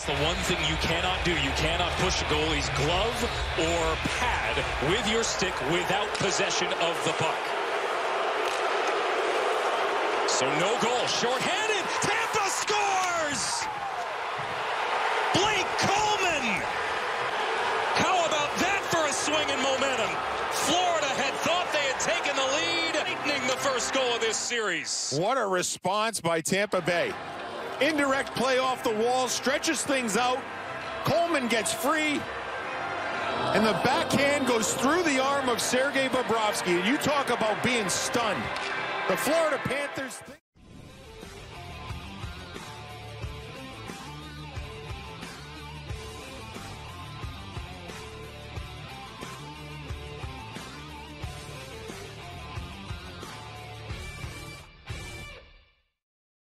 It's the one thing you cannot do. You cannot push a goalie's glove or pad with your stick without possession of the puck. So no goal. Shorthanded. Tampa scores! Blake Coleman! How about that for a swing and momentum? Florida had thought they had taken the lead, lightning the first goal of this series. What a response by Tampa Bay. Indirect play off the wall, stretches things out. Coleman gets free. And the backhand goes through the arm of Sergei Bobrovsky. And you talk about being stunned. The Florida Panthers...